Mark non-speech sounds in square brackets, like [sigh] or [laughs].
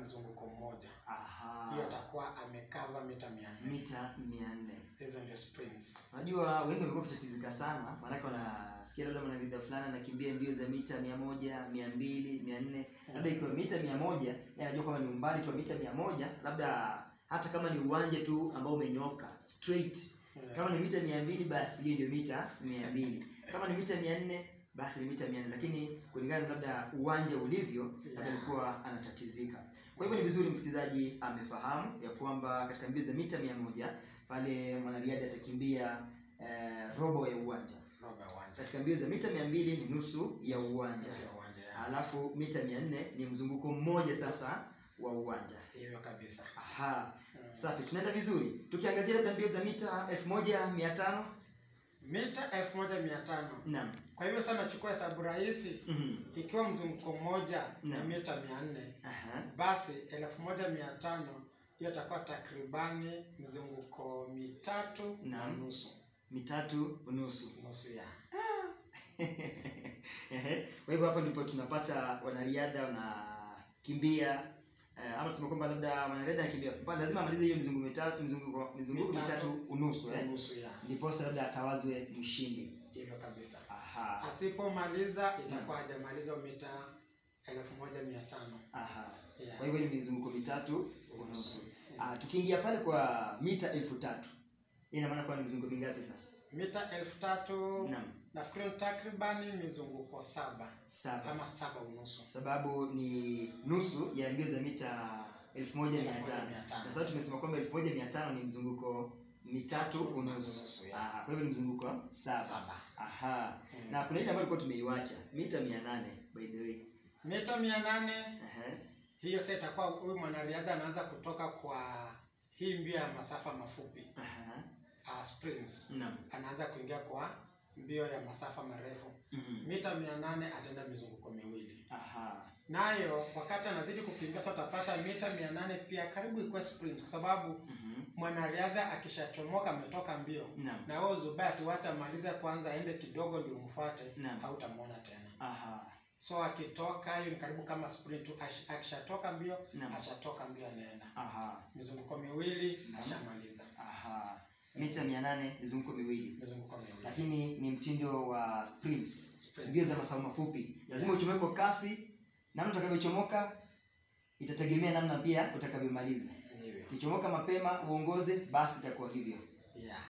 mzunguko mmoja. Aha. hiyo atakuwa amekava mita mia nne. Mita mia nne. Hizo ndio sprints. Unajua wengi walikuwa wakitatizika sana, maanake wanasikia labda mwanariadha fulani anakimbia mbio za mita mia moja, mia mbili, mia nne, labda ikiwa mita mia moja, yeye anajua kwamba ni umbali tu wa mita mia moja, labda hata kama ni uwanja tu ambao umenyoka straight. Kama ni mita mia mbili basi hiyo ndio mita mia mbili. Kama ni mita mia nne basi ni mita mia nne, lakini kulingana labda uwanja ulivyo, labda alikuwa anatatizika. Kwa hivyo ni vizuri msikilizaji amefahamu ya kwamba katika mbio za mita mia moja pale mwanariadha atakimbia eh, robo ya uwanja. Katika mbio za mita mia mbili ni nusu ya uwanja, alafu mita mia nne ni mzunguko mmoja sasa wa uwanja. hiyo kabisa Aha, Hmm. safi, tunaenda vizuri. Tukiangazia labda mbio za mita elfu moja mia tano mita elfu moja tano. Naam. kwa hivyo sasa nachukua hesabu rahisi mm -hmm. ikiwa mzunguko mmoja na mita mia nne. Basi elfu moja mia tano hiyo itakuwa takribani mzunguko mitatu na nusu. Mitatu unusu nusu ya. [laughs] Kwa hivyo hapo ndipo tunapata wanariadha wanakimbia eh, ama tuseme kwamba labda mwanariadha anakimbia lazima amalize hiyo mizunguko mitatu mizunguko mizunguko Mitatu. mitatu unusu eh, unusu ya. Ndiposa labda atawazwe mshindi. Hivyo kabisa Aha. asipomaliza itakuwa hajamaliza mita elfu moja mia tano Aha. Yeah. Kwa hivyo ni mizunguko mitatu unusu. Ah, tukiingia pale kwa mita elfu tatu ina maana kwa ni mizunguko mingapi sasa? mita elfu tatu Naam, nafikiri ni takribani mizunguko saba saba. kama saba unusu sababu ni nusu ya mbio za mita elfu moja mia tano 1500. na sasa tumesema kwamba elfu moja mia tano ni mzunguko mitatu unusu kwa hivyo ni mzunguko saba saba aha Mm. na kuna ile ambayo tulikuwa tumeiwacha mita mia nane by the way mita mia nane Aha. hiyo sasa itakuwa huyu mwanariadha anaanza kutoka kwa hii mbio ya masafa mafupi Aha. uh, sprints Naam. anaanza kuingia kwa mbio ya masafa marefu Mhm. mita mia nane ataenda mizunguko miwili Aha. nayo wakati anazidi kukimbia sasa utapata mita mia nane pia karibu ikuwe sprints kwa sababu Mhm. Mwanariadha akishachomoka ametoka mbio na, na wewe Zubati wacha amalize kwanza aende kidogo ndio umfuate Naam. hautamwona tena Aha. so akitoka hiyo ni karibu kama sprint tu akishatoka mbio ashatoka mbio anaenda Aha. mizunguko miwili Naam. ashamaliza Aha. mita mia nane mizunguko miwili mizunguko miwili lakini ni mtindo wa sprints Sprints. mbio za masafa mafupi lazima uchomeko kasi kasi namna utakavyochomoka itategemea namna pia utakavyomaliza ukichomoka mapema uongoze basi itakuwa hivyo. Yeah